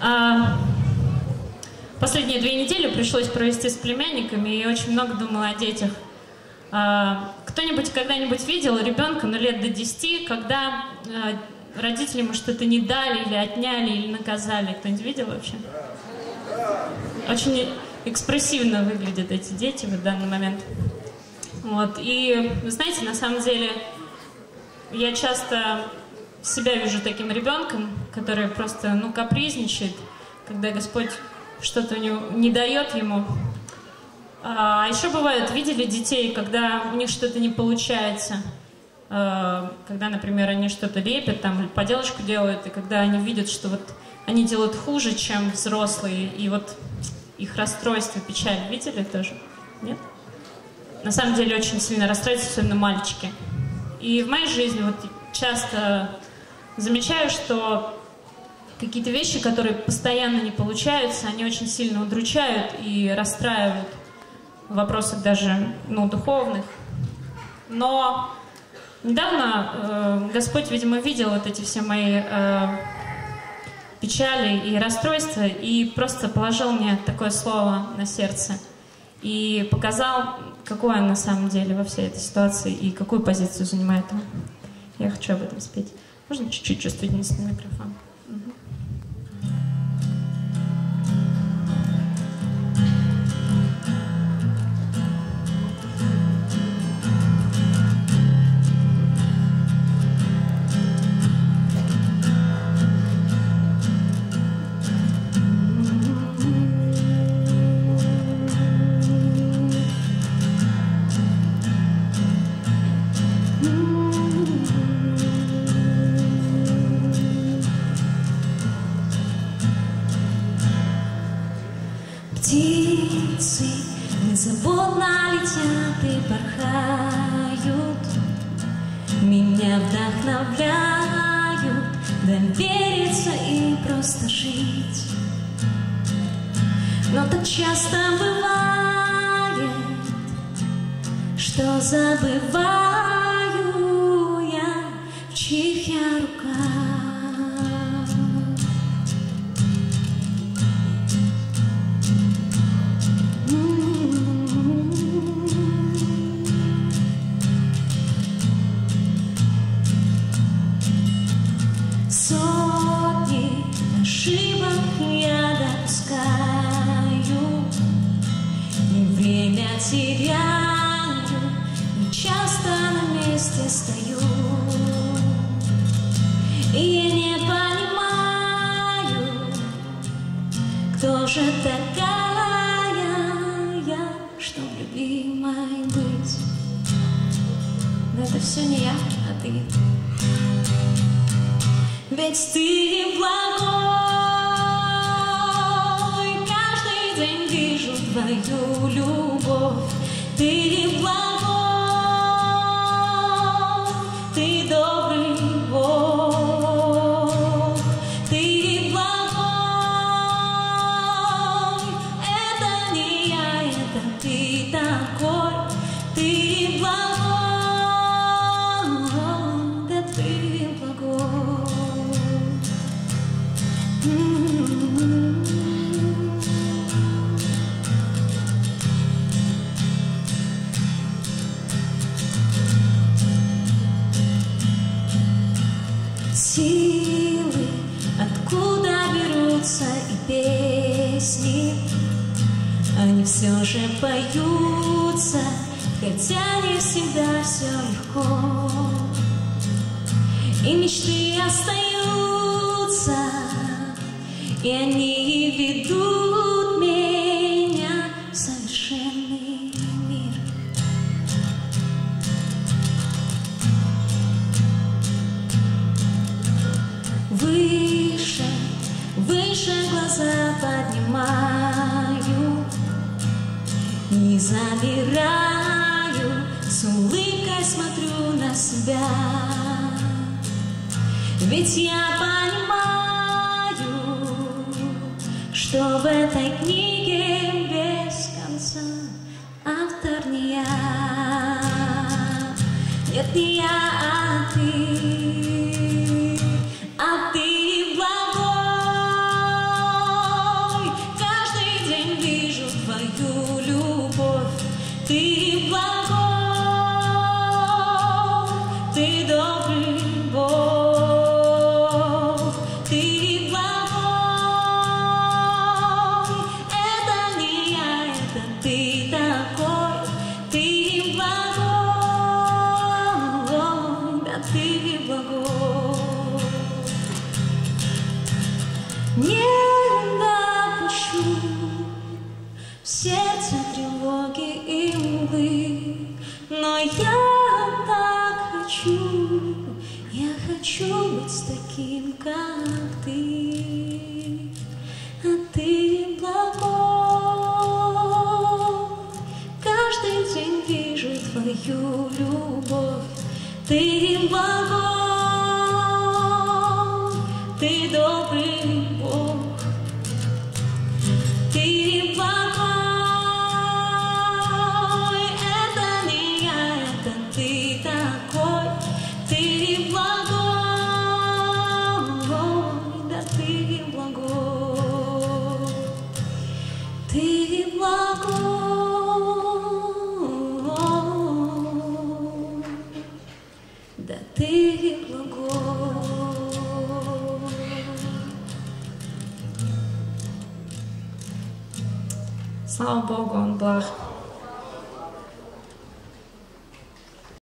А, последние две недели пришлось провести с племянниками и очень много думала о детях. А, кто-нибудь когда-нибудь видел ребенка, ну, лет до 10, когда а, родители ему что-то не дали или отняли, или наказали? Кто-нибудь видел вообще? Очень экспрессивно выглядят эти дети в данный момент. Вот. И, вы знаете, на самом деле, я часто себя вижу таким ребенком, который просто, ну, капризничает, когда Господь что-то не, не дает ему. А еще бывает, видели детей, когда у них что-то не получается, а, когда, например, они что-то лепят, там, поделочку делают, и когда они видят, что вот они делают хуже, чем взрослые, и вот их расстройство, печаль, видели тоже? Нет? На самом деле очень сильно расстраиваются, особенно мальчики. И в моей жизни вот часто замечаю, что какие-то вещи, которые постоянно не получаются, они очень сильно удручают и расстраивают в вопросах даже ну, духовных. Но недавно э, Господь, видимо, видел вот эти все мои э, печали и расстройства и просто положил мне такое слово на сердце и показал, какое на самом деле во всей этой ситуации и какую позицию занимает он. Я хочу об этом спеть. Можно чуть-чуть чувствовать единственный микрофон? птиці незабутно летят и порхают, Меня вдохновляют довериться и просто жить. Но так часто бывает, что забываю, ошибок я допускаю, и время теряю, и часто на месте стою. И я не понимаю, кто же такая я, что любимой быть. Но это все не я, а ты. Ты благой, каждый день вижу твою любовь. Ты благой, ты добрый Бог. Ты благой, это не я, это ты такой. силы, откуда берутся и песни. Они все же поются, хотя не всегда все легко. И мечты остаются. И они ведут меня в совершенный мир. Выше, выше глаза поднимаю и замираю, с улыбкой смотрю на себя. Ведь я понимаю, Что в этой книге без конца автор не я, нет не я, а ты. Но я так хочу, я хочу быть таким, как ты, а ты благой. Каждый день вижу твою любовь, ты благой. Слава Богу, Он благ.